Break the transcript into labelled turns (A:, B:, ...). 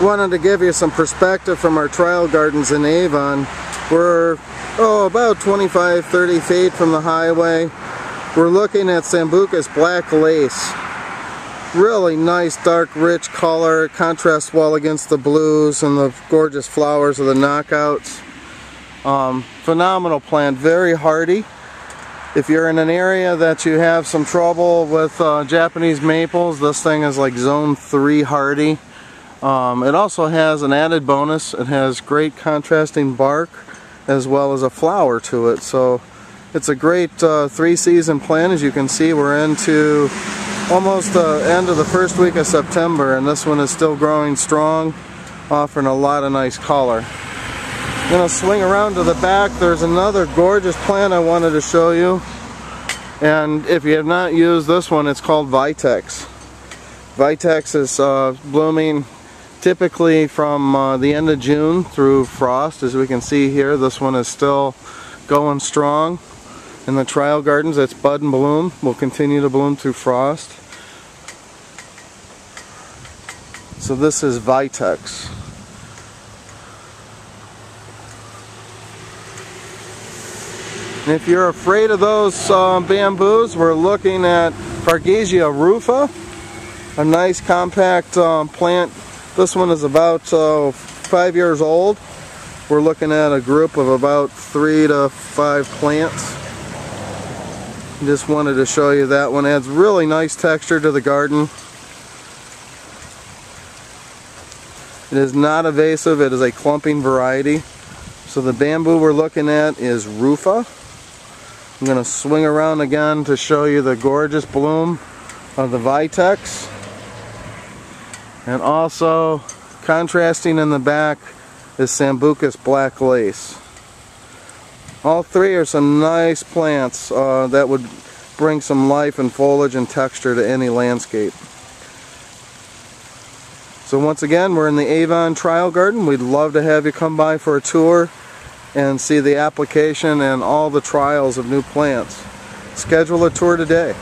A: wanted to give you some perspective from our trial gardens in Avon. We're oh about 25 30 feet from the highway. We're looking at Sambucus Black Lace. Really nice dark rich color, contrasts well against the blues and the gorgeous flowers of the knockouts. Um, phenomenal plant, very hardy. If you're in an area that you have some trouble with uh, Japanese maples, this thing is like zone 3 hardy. Um, it also has an added bonus. It has great contrasting bark as well as a flower to it. So it's a great uh, three season plant. As you can see, we're into almost the end of the first week of September and this one is still growing strong, offering a lot of nice color. I'm going to swing around to the back. There's another gorgeous plant I wanted to show you. And if you have not used this one, it's called Vitex. Vitex is uh, blooming typically from uh, the end of June through frost. As we can see here, this one is still going strong. In the trial gardens, it's bud and bloom. Will continue to bloom through frost. So this is Vitex. And if you're afraid of those uh, bamboos, we're looking at Fargesia rufa, a nice compact um, plant. This one is about uh, five years old. We're looking at a group of about three to five plants. Just wanted to show you that one. Adds really nice texture to the garden. It is not invasive, it is a clumping variety. So the bamboo we're looking at is rufa. I'm going to swing around again to show you the gorgeous bloom of the Vitex. And also, contrasting in the back is Sambucus Black Lace. All three are some nice plants uh, that would bring some life and foliage and texture to any landscape. So once again, we're in the Avon Trial Garden. We'd love to have you come by for a tour and see the application and all the trials of new plants. Schedule a tour today.